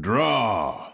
Draw.